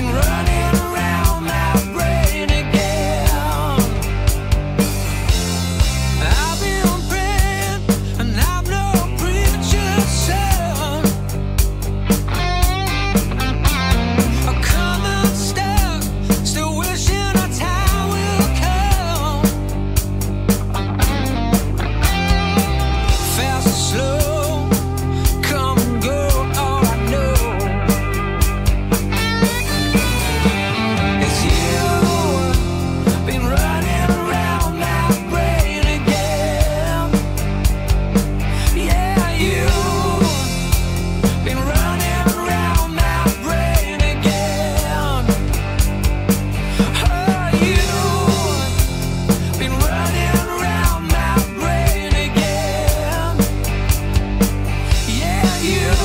Right. you